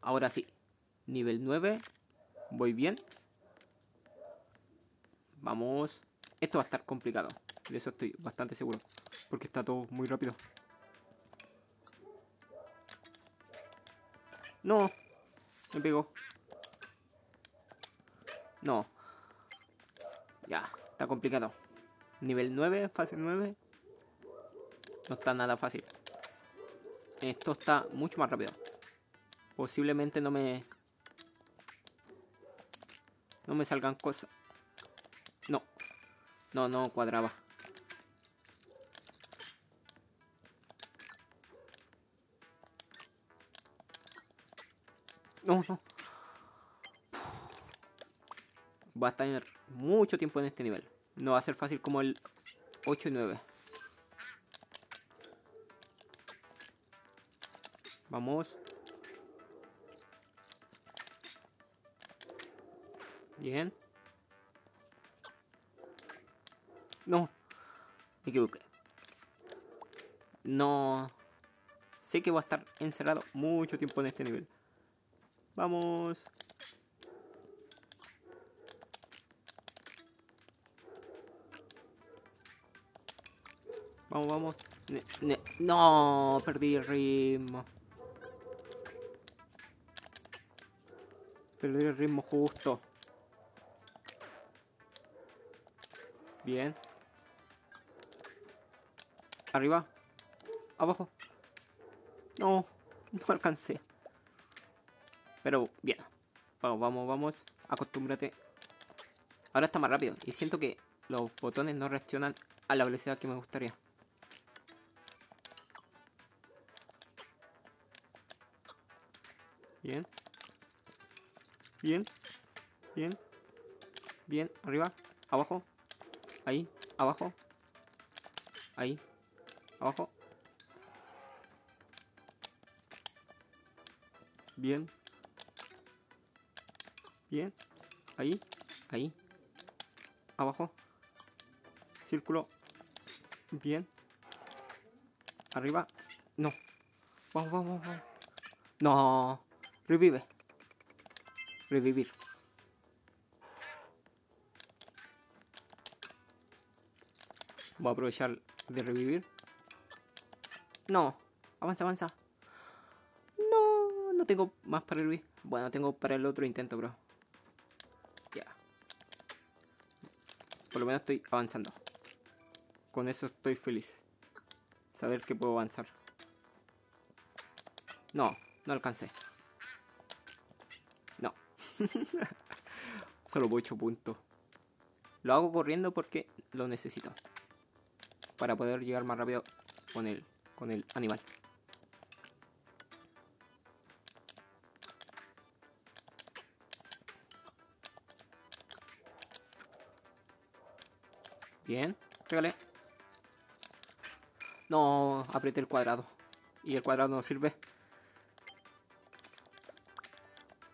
ahora sí. Nivel 9. Voy bien. Vamos. Esto va a estar complicado. De eso estoy bastante seguro. Porque está todo muy rápido. No. Me pegó. No. Ya, está complicado. Nivel 9, fase 9. No está nada fácil. Esto está mucho más rápido. Posiblemente no me... No me salgan cosas. No. No, no cuadraba. No, no. Va a estar mucho tiempo en este nivel. No va a ser fácil como el 8 y 9. Vamos. Bien. No. Me equivoqué. No. Sé que voy a estar encerrado mucho tiempo en este nivel. Vamos. Vamos, vamos. no, perdí el ritmo. Perdí el ritmo justo. Bien. Arriba. Abajo. No, no alcancé. Pero bien. Vamos, vamos, vamos. Acostúmbrate. Ahora está más rápido. Y siento que los botones no reaccionan a la velocidad que me gustaría. Bien. Bien. Bien. Bien. Arriba. Abajo. Ahí. Abajo. Ahí. Abajo. Bien. Bien. Ahí. Ahí. Abajo. Círculo. Bien. Arriba. No. Vamos, vamos, vamos. No. Revive. Revivir. Voy a aprovechar de revivir. No. Avanza, avanza. No, no tengo más para revivir. Bueno, tengo para el otro intento, bro. Ya. Por lo menos estoy avanzando. Con eso estoy feliz. Saber que puedo avanzar. No, no alcancé. No. Solo voy 8 puntos. Lo hago corriendo porque lo necesito. Para poder llegar más rápido con el, con el animal. Bien, pégale. No, apreté el cuadrado. Y el cuadrado no sirve.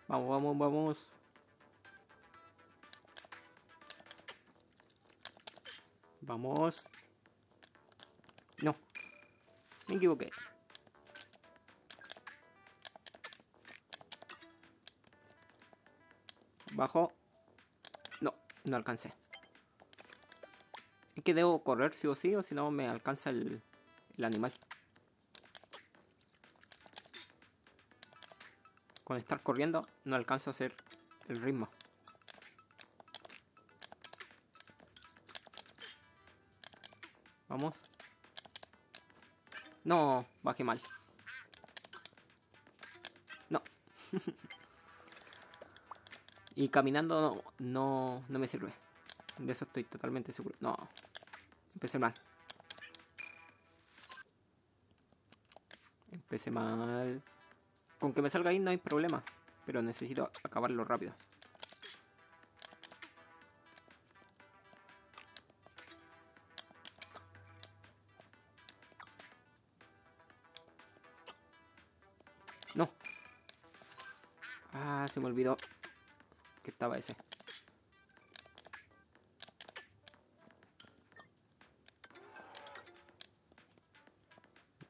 Vamos, vamos, vamos. Vamos. Me equivoqué. Bajo. No, no alcancé. Es que debo correr sí o sí, o si no me alcanza el, el animal. Con estar corriendo no alcanzo a hacer el ritmo. Vamos. No, bajé mal. No. y caminando no, no, no me sirve. De eso estoy totalmente seguro. No. Empecé mal. Empecé mal. Con que me salga ahí no hay problema. Pero necesito acabarlo rápido. Ah, se me olvidó que estaba ese.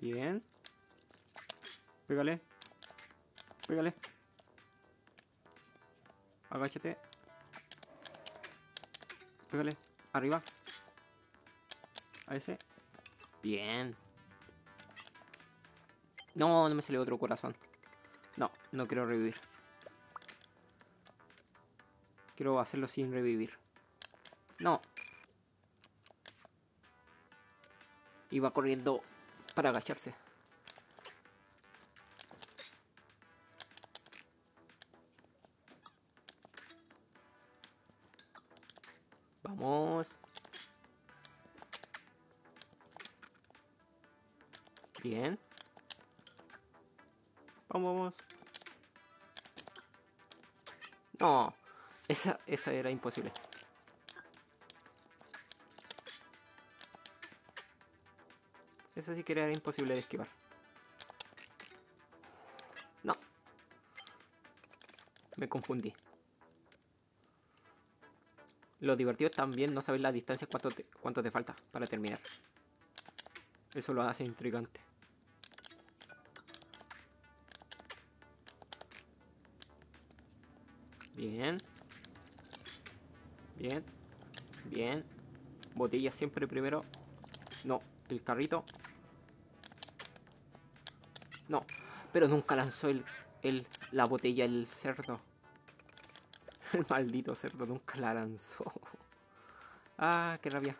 Bien. Pégale. Pégale. Agáchate. Pégale. Arriba. A ese. Bien. No, no me salió otro corazón. No, no quiero revivir. Quiero hacerlo sin revivir. No. Iba corriendo para agacharse. Vamos. Bien. Vamos, vamos. No. Esa, esa era imposible. Esa sí que era imposible de esquivar. No. Me confundí. Lo divertido también no saber la distancia cuánto te, cuánto te falta para terminar. Eso lo hace intrigante. Bien. Bien. Bien. Botella siempre primero. No, el carrito. No, pero nunca lanzó el, el, la botella el cerdo. El maldito cerdo nunca la lanzó. Ah, qué rabia.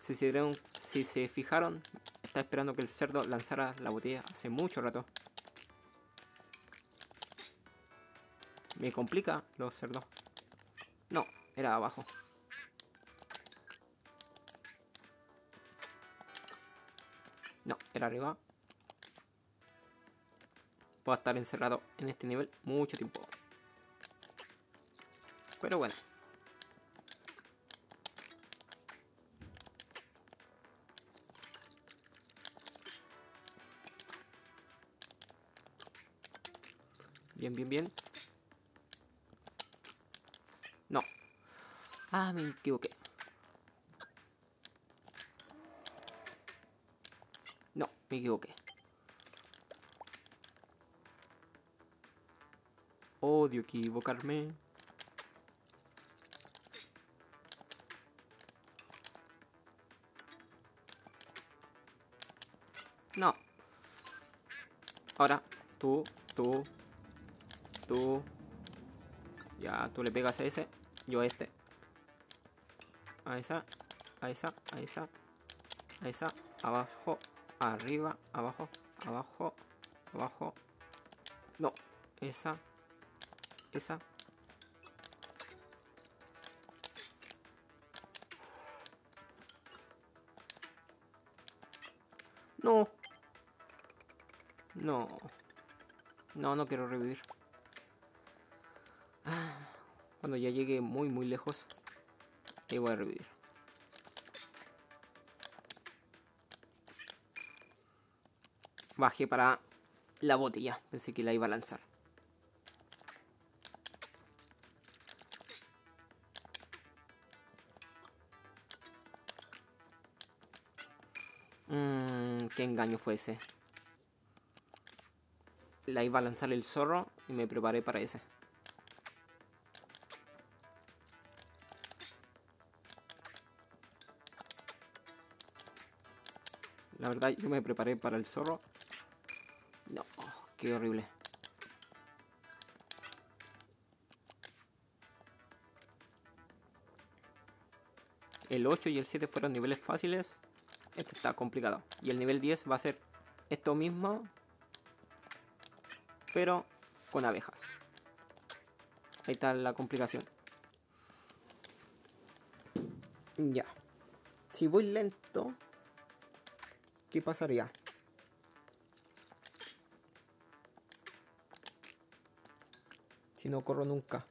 Si se, dieron, si se fijaron, está esperando que el cerdo lanzara la botella hace mucho rato. Me complica los cerdos. Era abajo. No, era arriba. Voy a estar encerrado en este nivel mucho tiempo. Pero bueno. Bien, bien, bien. No. Ah, me equivoqué. No, me equivoqué. Odio equivocarme. No. Ahora, tú, tú, tú. Ya, tú le pegas a ese, yo a este. A esa, a esa, a esa, a esa, abajo, arriba, abajo, abajo, abajo. No, esa, esa. No. No. No, no quiero revivir. Ah, Cuando ya llegue muy, muy lejos, ahí voy a revivir. Bajé para la botella. Pensé que la iba a lanzar. Mmm, qué engaño fue ese. La iba a lanzar el zorro y me preparé para ese. La verdad, yo me preparé para el zorro. No, qué horrible. El 8 y el 7 fueron niveles fáciles. Este está complicado. Y el nivel 10 va a ser esto mismo. Pero con abejas. Ahí está la complicación. Ya. Si voy lento, ¿qué pasaría? Si no corro nunca.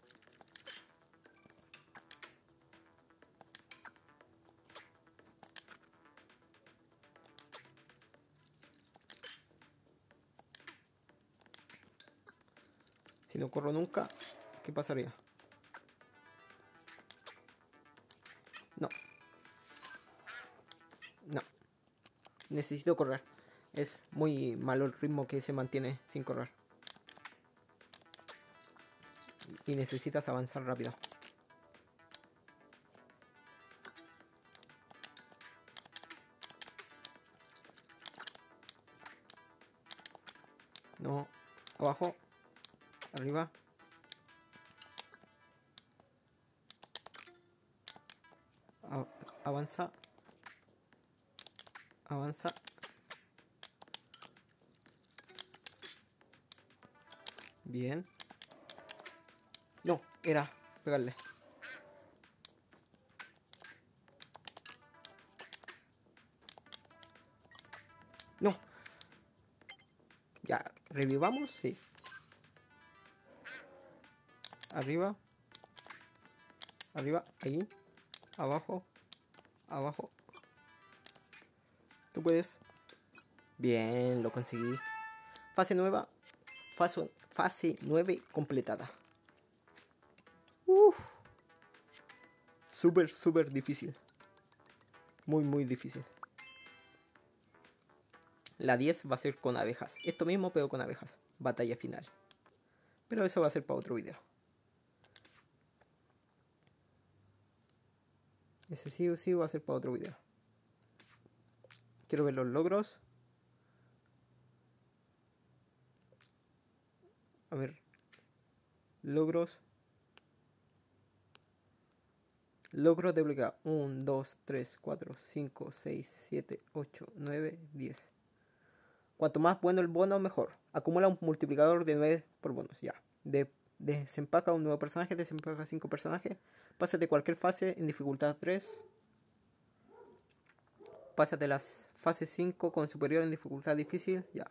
Si no corro nunca, ¿qué pasaría? Necesito correr. Es muy malo el ritmo que se mantiene sin correr. Y necesitas avanzar rápido. No, abajo, arriba. avanza. Avanza. Bien. No, era pegarle. No. Ya, revivamos, sí. Arriba. Arriba, ahí. Abajo. Abajo. Tú puedes. Bien, lo conseguí. Fase nueva. Fase, fase 9 completada. Uf. Súper, súper difícil. Muy, muy difícil. La 10 va a ser con abejas. Esto mismo, pero con abejas. Batalla final. Pero eso va a ser para otro video. Ese sí o sí va a ser para otro video. Quiero ver los logros. A ver. Logros. Logros desbloqueados. 1, 2, 3, 4, 5, 6, 7, 8, 9, 10. Cuanto más bueno el bono, mejor. Acumula un multiplicador de 9 por bonus. Ya. De, desempaca un nuevo personaje, desempaca 5 personajes. Pásate cualquier fase en dificultad 3. Pásate las fases 5 con superior en dificultad difícil. Ya.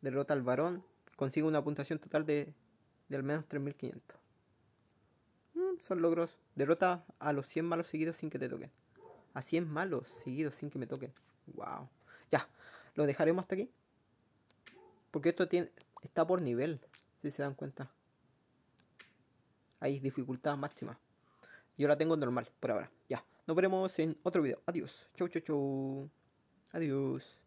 Derrota al varón. Consigue una puntuación total de, de al menos 3500. Mm, son logros. Derrota a los 100 malos seguidos sin que te toquen. A 100 malos seguidos sin que me toquen. Wow. Ya. Lo dejaremos hasta aquí. Porque esto tiene, está por nivel. Si se dan cuenta. Hay dificultad máxima. Yo la tengo normal por ahora. Ya. Nos veremos en otro video. Adiós. Chau, chau, chau. Adiós.